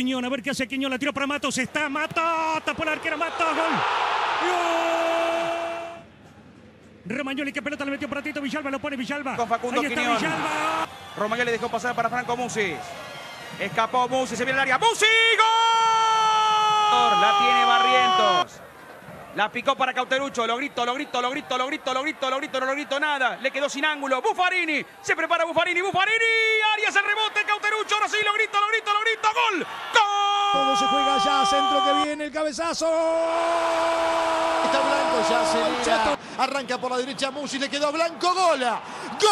Quiñón, a ver qué hace Quiñón, la tiró para Matos, está Matos, tapó la arquera Matos, gol. ¡Gol! Romagnoli, que pelota le metió para Tito Villalba, lo pone Villalba. Con Facundo Ahí está Quiñón. Villalba. Romagnoli dejó pasar para Franco Musis. Escapó Musis, se viene al área. ¡Musi! ¡Gol! La tiene Barrientos. La picó para Cauterucho. Lo grito, lo grito, lo grito, lo grito, lo grito, lo grito, no lo grito nada. Le quedó sin ángulo. Buffarini. Se prepara Buffarini. Buffarini. Arias el rebote. Cauterucho. Ahora sí, lo grito, lo grito, lo grito. ¡Gol! ¡Gol! Todo se juega ya, centro que viene, el cabezazo. Está Blanco, ya se. Arranca por la derecha Musi, le quedó a Blanco, gola. ¡Gol!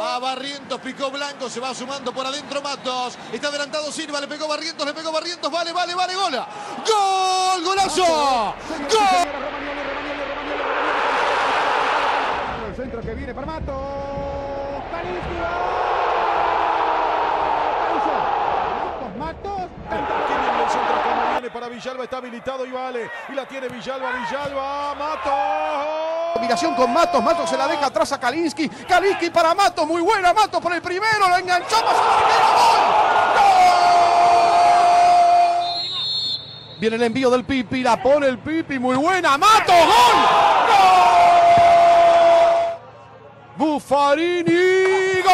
Va Barrientos, picó Blanco, se va sumando por adentro Matos. Está adelantado Silva, le pegó Barrientos, le pegó Barrientos, vale, vale, vale, gola. ¡Gol! ¡Golazo! ¡Gol! El centro que viene para Mato. Matos, Matos. El centro como viene para Villalba, está habilitado y vale. Y la tiene Villalba, Villalba, Mato. Combinación con Matos, Matos se la deja atrás a Kalinski. Kalinski para Matos, muy buena, Matos por el primero, lo enganchó, pasó Viene el envío del Pipi, la pone el Pipi, muy buena, Matos, gol, gol. Buffarini, gol.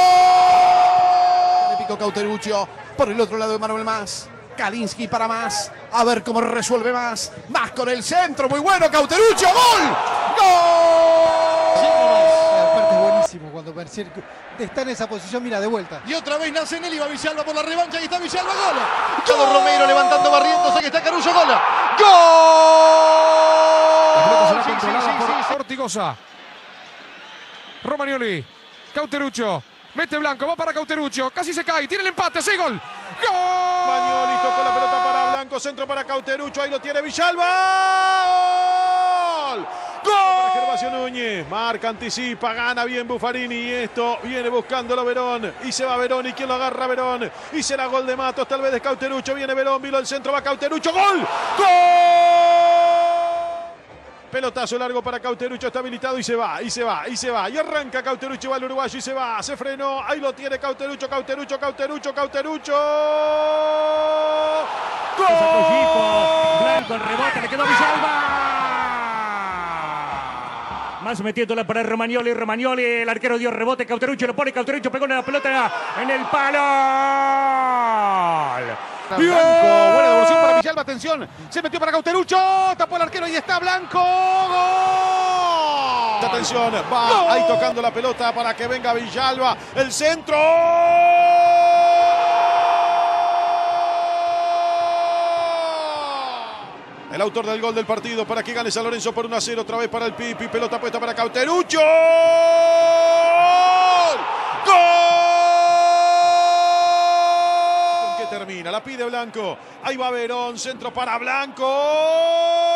Le Cauteruccio, por el otro lado de Manuel Más. Kalinski para más. A ver cómo resuelve más. Más con el centro. Muy bueno, Cauteruccio. ¡Gol! ¡Gol! Buenísimo cuando Mercier está en esa posición, mira, de vuelta. Y otra vez Nacenelli va Villalba por la revancha. Ahí está Villalba, gola. Todo Romero levantando Barrientos. Aquí está Carullo, gola. ¡Gol! será Sí, sí, controlada sí, por sí, sí. Ortigosa. Romagnoli. Cauterucho. Mete Blanco, va para Cauterucho. Casi se cae. Tiene el empate. ¡Sí, gol! ¡Gol! Romagnoli tocó la pelota para Blanco. Centro para Cauterucho. Ahí lo tiene Villalba. ¡Gol! ¡Gol! Gervasio Núñez. Marca, anticipa, gana bien Buffarini. Y esto viene buscándolo Verón. Y se va Verón. ¿Y quién lo agarra Verón? Y será gol de Matos. Tal vez de Cauterucho. Viene Verón. Vilo el centro. Va Cauterucho. ¡Gol! ¡Gol! Pelotazo largo para Cauterucho, está habilitado y se va, y se va, y se va. Y arranca Cauterucho, va el uruguayo y se va, se frenó. Ahí lo tiene Cauterucho, Cauterucho, Cauterucho, Cauterucho. ¡Gol! Blanco, el rebote, le quedó Villalba. Más metiéndola para Romagnoli, Romagnoli, el arquero dio rebote, Cauterucho lo pone, Cauterucho pegó la pelota en el palo. Blanco, buena devolución para Villalba, atención, se metió para Cauterucho, tapó el arquero y está Blanco, gol. Atención, va ahí tocando la pelota para que venga Villalba. El centro. El autor del gol del partido para que gane San Lorenzo por 1 a 0. Otra vez para el Pipi. Pelota puesta para Cauterucho. ¡Gol! ¿Con qué termina? La pide Blanco. Ahí va Verón. Centro para Blanco.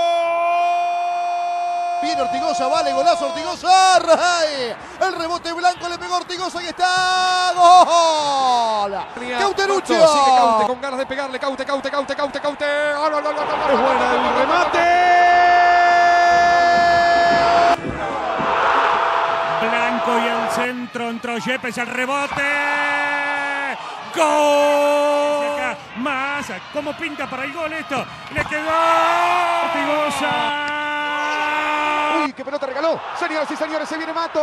Viene Ortigosa, vale, golazo Ortigosa. El rebote blanco le pegó Ortigosa y está. ¡Gol! Cauterucho. Sigue Caute con ganas de pegarle. Caute, Caute, Caute, Caute, Caute. ¡Gol, gol, gol, gol, gol! Es buena el remate. Blanco y el centro, entró Yepes, el rebote. ¡Gol! Más, ¿cómo pinta para el gol esto? Le quedó Ortigosa. Qué pelota regaló. Señoras y señores, se viene Mato.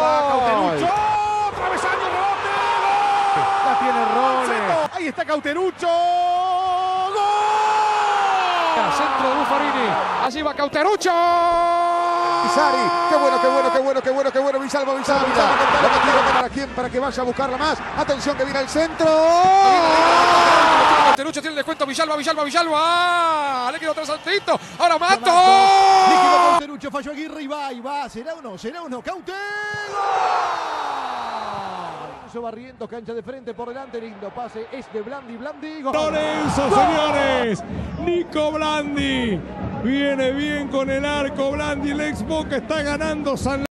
Va Cauterucho. Travesaño, rebote. Gol. La tiene Role. Ahí está Cauterucho. ¡Gol! Centro de Buffarini. Allí va Cauterucho. Sari, qué bueno, qué bueno, qué bueno, qué bueno, qué bueno, Villalba, Villalba, Villalba, para quién, para que vaya a buscarla más. Atención que viene el centro. Cauterucho tiene el descuento. Villalba, Villalba, Villalba. Le quedó atrás al Tito. Ahora Mato. Líquido Cauterucho, falló Aguirre y va, y va. ¿Será uno? ¿Será uno? ¡Caute! ¡Gol! Barrientos, cancha de frente por delante, lindo pase, es de Blandi, Blandi, gol. Lorenzo, señores. Nico Blandi. Viene bien con el arco. Blandi, el ex Boca está ganando San